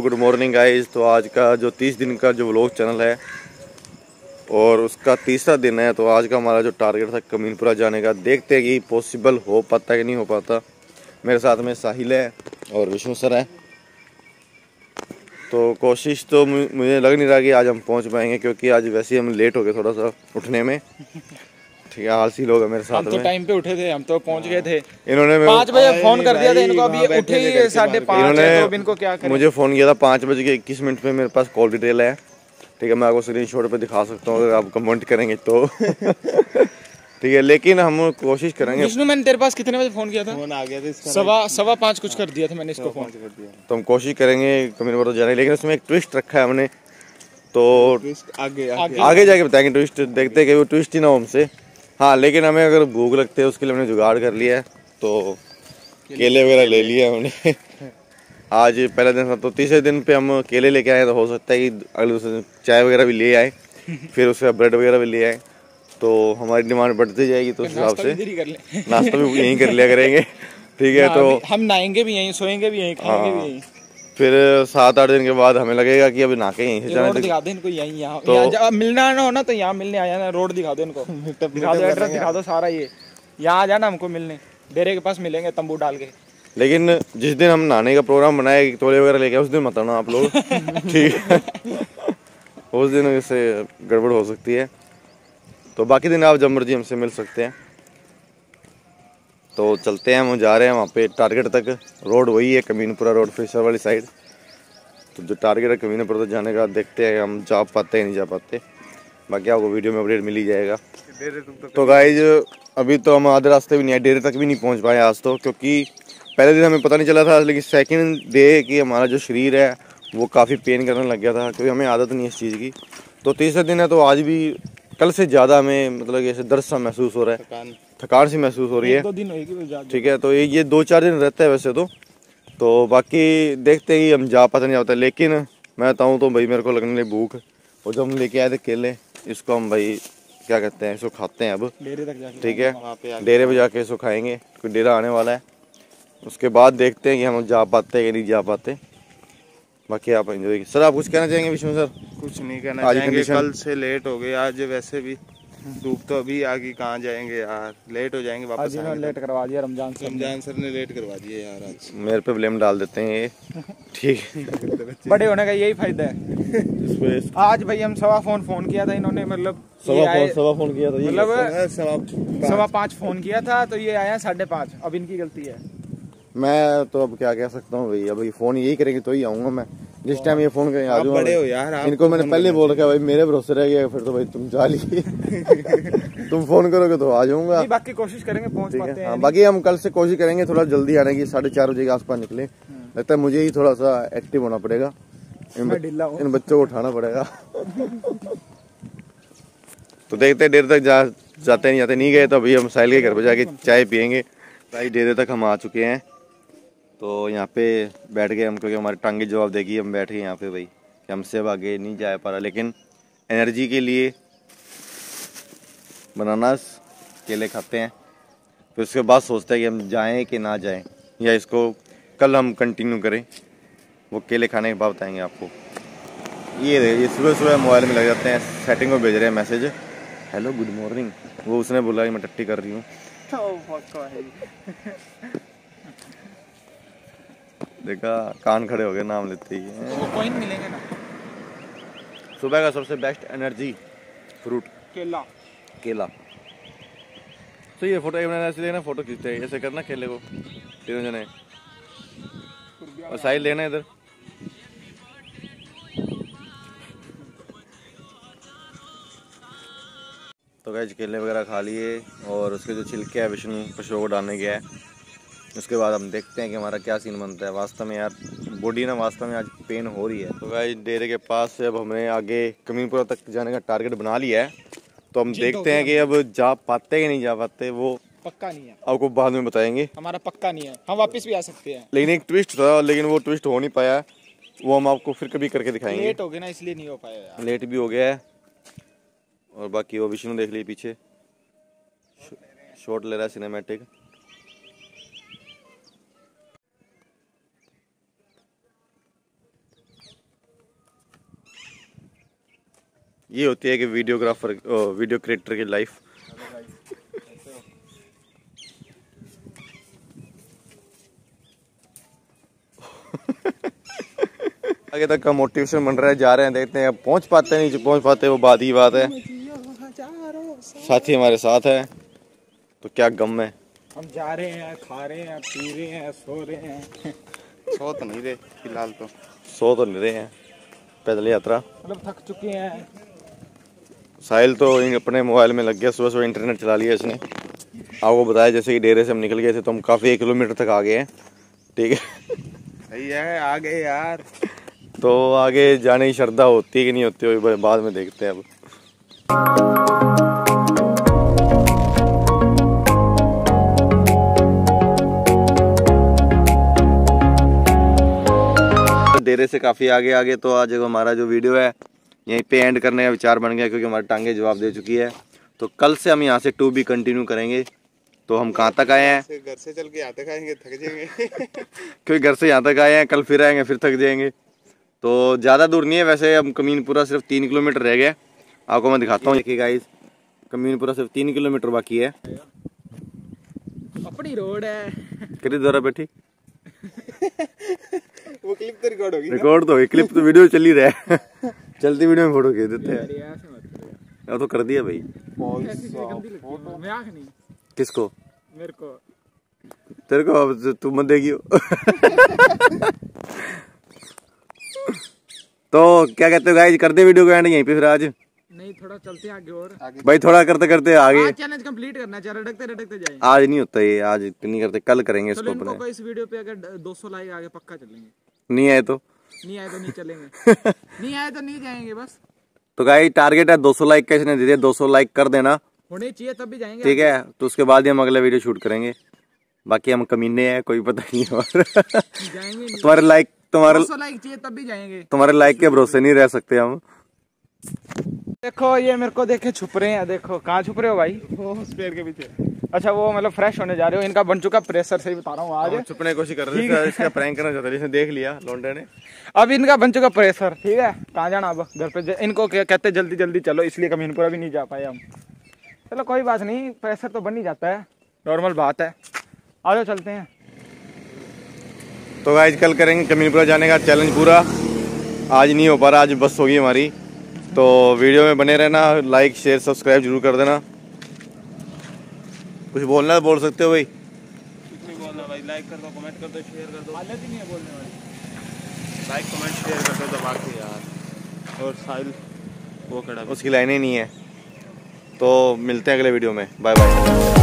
Good morning guys. तो आज का जो तीस दिन का जो व्लॉग चैनल है, और उसका तीसरा दिन है तो आज का हमारा जो टारगेट था कमीनपुरा जाने का। देखते हैं कि पॉसिबल हो पाता कि नहीं हो पाता। मेरे साथ में साहिल है और विष्णु सर है। तो कोशिश तो मुझे लग नहीं रहा कि आज हम पहुँच पाएँगे, क्योंकि आज वैसे ही हम लेट हो गए थोड़ा सा उठने में। ठीक है आलसी लोग है मेरे साथ हम तो टाइम पे उठे थे हम तो पहुँच गए थे। इन्होंने पाँच बजे फ़ोन कर दिया था इनको अभी उठे ही साढ़े पाँच इन्होंने इनको क्या करें? मुझे फ़ोन किया था पाँच बजे के इक्कीस मिनट में मेरे पास कॉल डिटेल है। ठीक है मैं आपको स्क्रीन शॉट पे दिखा सकता हूँ अगर आप कमेंट करेंगे तो। ठीक है लेकिन हम कोशिश करेंगे। विष्णु मैंने तेरे पास कितने बजे फ़ोन किया था? फ़ोन आ गया था सवा सवा पाँच कुछ कर दिया था मैंने इसको फ़ोन कर दिया। तो हम कोशिश करेंगे कमीन पर जाने लेकिन उसमें एक ट्विस्ट रखा है हमने। तो आगे आगे, आगे। जाके बताएँगे ट्विस्ट देखते हैं कि वो ट्विस्ट ही ना हो हमसे। हाँ लेकिन हमें अगर भूख लगती है उसके लिए हमने जुगाड़ कर लिया है तो केले वगैरह ले लिए हमने। आज पहले दिन तो तीसरे दिन पे हम केले लेके आए तो हो सकता है कि अगले दूसरे चाय वगैरह भी ले आए फिर उसके बाद ब्रेड वगैरह भी ले आए तो हमारी डिमांड बढ़ती जाएगी तो उस हिसाब से। नाश्ता भी यहीं कर लिया करेंगे। ठीक है हाँ, तो हम नहाएँगे भी यहीं सोएँगे भी यहीं खाएँगे भी हाँ। यहीं। फिर सात आठ दिन के बाद हमें लगेगा कि अभी नाके यहीं से जाने दिखा दो इनको यहीं यहाँ। तो मिलना ना हो ना तो यहाँ मिलने आ जाना रोड दिखा दो इनको। दिखा दो एड्रेस दिखा दो सारा ये। यहाँ आ जाना हमको मिलने। डेरे के पास मिलेंगे तंबू डाल के। लेकिन जिस दिन हम नहाने का प्रोग्राम बनाए तोले वगैरह लेके उस दिन मत आना आप लोग। ठीक है। उस दिन इससे गड़बड़ हो सकती है। तो बाकी दिन आप जब मर्ज़ी हमसे मिल सकते हैं। तो चलते हैं, हम जा रहे हैं वहाँ पे टारगेट तक। रोड वही है कमीनपुरा रोड, फिशर वाली साइड तो जो टारगेट है कमीनपुरा तक जाने का, देखते हैं, हम जा पाते हैं, नहीं जा पाते। बाकी आपको वीडियो में अपडेट मिल ही जाएगा। तो गाइज़ अभी तो हम आधे रास्ते भी नहीं आए डेरे तक भी नहीं पहुँच पाए आज तो क्योंकि पहले दिन हमें पता नहीं चला था, लेकिन सेकेंड डे कि हमारा जो शरीर है, वो काफ़ी पेन करने लग गया था, क्योंकि हमें आदत नहीं है इस चीज़ की। तो तीसरे दिन है तो आज भी कल से ज़्यादा हमें मतलब ऐसे दर्द सा महसूस हो रहा है। थकान। सी महसूस हो रही है। ठीक है तो ये दो चार दिन रहता है वैसे तो। तो बाकी देखते ही हम जा पाते नहीं जाते लेकिन मैं बताऊँ तो भाई मेरे को लगने लगी भूख। और जब हम लेके आए थे केले इसको हम भाई क्या कहते हैं इसको खाते हैं अब। डेरे तक जाके ठीक है? डेरे पे जाके इसको खाएँगे कोई डेरा आने वाला है। उसके बाद देखते हैं कि हम जा पाते हैं कि नहीं जा पाते। बाकी आप एंजॉय सर आप कुछ कहना चाहेंगे विष्णु सर? कुछ नहीं कहना चाहेंगे। कल से लेट हो गए आज वैसे भी धूप तो अभी आगे कहाँ जाएँगे यार? लेट हो जाएँगे वापस आज लेट करवा दिया रमज़ान सर रमज़ान सर ने लेट करवा दिया यार आज। मेरे पे ब्लेम डाल देते हैं ये। ठीक। बड़े होने का यही फ़ायदा है। आज भाई हम सवा फ़ोन फ़ोन किया था इन्होंने मतलब सवा फ़ोन सवा फ़ोन किया था मतलब सवा पाँच। फ़ोन किया था तो ये आया साढ़े पाँच। अब इनकी गलती है। मैं तो अब क्या कह सकता हूँ भाई अभी फ़ोन यही करेंगे तो ही आऊँगा मैं। जिस टाइम ये फ़ोन करेंगे आ जाऊँगा इनको मैंने पहले बोल रखा भाई मेरे भरोसे रह गया फिर तो भाई तुम जा लिए। तुम फ़ोन करोगे तो आ जाऊँगा। बाकी कोशिश करेंगे पहुँच पाते हैं हाँ, बाकी हम कल से कोशिश करेंगे थोड़ा जल्दी आने की साढ़े चार बजे के आसपास निकले। हम्म। लगता है मुझे ही थोड़ा सा एक्टिव होना पड़ेगा। इन बच्चों को उठाना पड़ेगा। तो देखते देर तक जा जाते नहीं जाते नहीं गए तो अभी हम साहिल के घर पे जाके चाय पियेंगे। भाई देर तक हम आ चुके हैं। तो यहाँ पे बैठ गए हम, क्योंकि हमारी टांगे जवाब देगी हम बैठ गए यहाँ पे भाई, कि हमसे अब आगे नहीं जा पा रहा। लेकिन एनर्जी के लिए बनानास केले खाते हैं। फिर उसके बाद सोचते हैं कि हम जाएँ कि ना जाएँ, या इसको कल हम कंटिन्यू करें। वो केले खाने के बाद बताएँगे आपको। ये ये सुबह सुबह मोबाइल में लग जाते हैं सेटिंग में भेज रहे हैं मैसेज हेलो गुड मॉर्निंग वो उसने बोला कि मैं टट्टी कर रही हूँ। देखा कान खड़े हो गए नाम लेते ही कॉइन मिलेंगे ना? सुबह का सबसे बेस्ट एनर्जी फ्रूट केला। केला। तो ये फ़ोटो ऐसे लेना फ़ोटो खींचते हैं। ऐसे करना केले को तीनों जने। और साइड लेना इधर। तो गैज केले वगैरह खा लिए और उसके जो छिलके है विष्णु पशुओं को डालने गया है। उसके बाद हम देखते हैं कि हमारा क्या सीन बनता है। वास्तव में यार बॉडी ना वास्तव में आज पेन हो रही है। तो भाई डेरे के पास से अब हमने आगे कमीनपुरा तक जाने का टारगेट बना लिया है। तो हम देखते हैं कि अब जा पाते कि नहीं जा पाते वो पक्का नहीं है। आपको बाद में बताएँगे। हमारा पक्का नहीं है। हम वापस भी आ सकते हैं। लेकिन एक ट्विस्ट था लेकिन वो ट्विस्ट हो नहीं पाया। वो हम आपको फिर कभी करके दिखाएँगे। लेट हो गया ना इसलिए नहीं हो पाया लेट भी हो गया है। और बाकी वो विष्णु देख ली पीछे। शॉट ले रहा है सिनेमेटिक ये होती है कि वीडियोग्राफर वीडियो क्रिएटर की लाइफ आगे तक का मोटिवेशन बन रहा है जा रहे हैं देखते हैं अब पहुँच पाते नहीं पहुँच पाते वो बात ही बात है। साथी हमारे साथ है तो क्या गम है। हम जा रहे हैं खा रहे हैं पी रहे हैं सो रहे हैं। सो तो नहीं रहे फ़िलहाल तो। सो तो नहीं रहे हैं। पैदल यात्रा। मतलब थक चुके हैं। साहिल तो अपने मोबाइल में लग गया सुबह सुबह इंटरनेट चला लिया इसने। आपको बताया जैसे कि डेरे से हम निकल गए थे तो हम काफ़ी एक किलोमीटर तक आ गए हैं ठीक है? सही है आ गए यार। तो आगे जाने की श्रद्धा होती है कि नहीं होती वो बाद में देखते हैं अब। डेरे से काफ़ी आगे आगे तो आज हमारा जो वीडियो है यहीं पे एंड करने का विचार बन गया क्योंकि हमारी टांगे जवाब दे चुकी है। तो कल से हम यहाँ से टू भी कंटिन्यू करेंगे। तो हम कहाँ तक आए हैं? घर से चल के आते खाएँगे थक जाएँगे। क्योंकि घर से यहाँ तक आए हैं कल फिर आएँगे फिर थक जाएँगे। तो ज़्यादा दूर नहीं है वैसे हम कमीनपुरा सिर्फ़ तीन किलोमीटर रह गया आपको मैं दिखाता हूँ देखिए गाइस कमीनपुरा सिर्फ़ तीन किलोमीटर बाकी है। अपनी रोड है। कितनी द्वारा बैठी वो क्लिप तो रिकॉर्ड होगी रिकॉर्ड तो क्लिप तो वीडियो चल ही रहा है। चलती वीडियो में फ़ोटो खींच देते हैं। तो कर दिया भाई। मैं आँख नहीं। किसको? मेरे को। तेरे को अब तू मत देगी तो क्या कहते हो गाइस कर दे वीडियो को एंड यहीं पे फिर आज। नहीं थोड़ा चलते हैं आगे और। आगे। भाई थोड़ा करते करते आगे। आज चैलेंज कंप्लीट करना है रटकते रटकते जाए। आज नहीं होता ये आज नहीं करते कल करेंगे इसको अपने। को इस वीडियो पे अगर 200 लाइक आगे पक्का चलेंगे। नहीं आए तो। नहीं आए तो नहीं चलेंगे। नहीं आए तो नहीं जाएँगे बस। तो गाई टारगेट है 200 लाइक कैसे इसने दे दिया 200 लाइक कर देना। होने चाहिए तब भी जाएँगे ठीक है तो उसके बाद ही हम अगला वीडियो शूट करेंगे। बाकी हम कमीने हैं कोई पता नहीं और। जाएँगे तुम्हारे लाइक तुम्हारे लाइक चाहिए तब भी जाएँगे। तुम्हारे लाइक के भरोसे नहीं रह सकते हम। देखो ये मेरे को देखे छुप रहे हैं देखो। कहाँ छुप रहे हो भाई? वो उस पेड़ के पीछे। अच्छा वो मतलब फ्रेश होने जा रहे हो। इनका बन चुका प्रेशर से बता रहा हूँ आज। छुपने की कोशिश कर रहे थे इसका प्रैंक करना चाहते इसने देख लिया लौंडे ने। अब इनका बन चुका प्रेशर ठीक है? कहाँ जाना अब? घर पे इनको कहते जल्दी जल्दी चलो इसलिए कमीनपुरा भी नहीं जा पाए हम। चलो कोई बात नहीं प्रेशर तो बन ही जाता है। नॉर्मल बात है। आ जाओ चलते हैं। तो आज कल करेंगे कमीनपुरा जाने का चैलेंज पूरा। आज नहीं हो पा रहा आज बस होगी हमारी। तो वीडियो में बने रहना लाइक शेयर सब्सक्राइब ज़रूर कर देना। कुछ बोलना बोल सकते हो भाई? कुछ नहीं बोलना भाई लाइक कर दो कमेंट कर दो शेयर कर दो। हालत ही नहीं है बोलने वाली। लाइक कमेंट शेयर कर दो बाकी यार। और साहिल वो खड़ा उसकी लाइनें नहीं है। तो मिलते हैं अगले वीडियो में। Bye bye